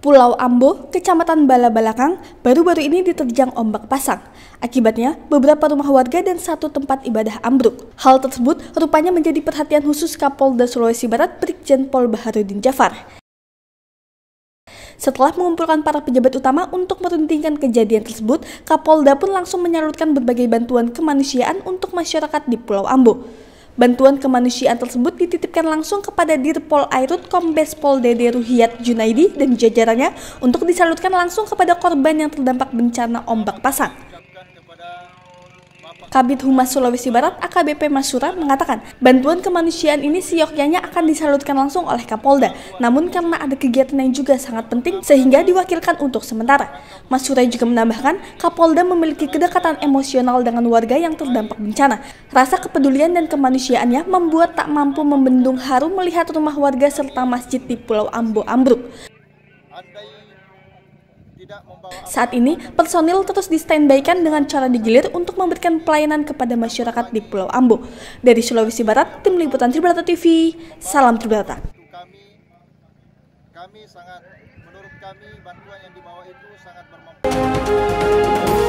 Pulau Ambo, Kecamatan Bala-Balakang, baru-baru ini diterjang ombak pasang. Akibatnya, beberapa rumah warga dan satu tempat ibadah ambruk. Hal tersebut rupanya menjadi perhatian khusus Kapolda Sulawesi Barat Brigjen Pol Baharudin Jafar. Setelah mengumpulkan para pejabat utama untuk meruntingkan kejadian tersebut, Kapolda pun langsung menyalurkan berbagai bantuan kemanusiaan untuk masyarakat di Pulau Ambo. Bantuan kemanusiaan tersebut dititipkan langsung kepada Dirpol Airut Kombes Pol Dede Ruhiat Junaidi dan jajarannya untuk disalurkan langsung kepada korban yang terdampak bencana ombak pasang. Kabit Humas Sulawesi Barat AKBP Masura mengatakan bantuan kemanusiaan ini sioknya akan disalurkan langsung oleh Kapolda. Namun karena ada kegiatan yang juga sangat penting sehingga diwakilkan untuk sementara. Masura juga menambahkan Kapolda memiliki kedekatan emosional dengan warga yang terdampak bencana. Rasa kepedulian dan kemanusiaannya membuat tak mampu membendung haru melihat rumah warga serta masjid di Pulau Ambo ambruk. Saat ini, personil terus di-standby-kan dengan cara digilir untuk memberikan pelayanan kepada masyarakat di Pulau Ambo. Dari Sulawesi Barat, Tim Liputan Tribrata TV, salam Tribrata. Kami, kami sangat, menurut kami bantuan yang dibawa itu sangat bermanfaat.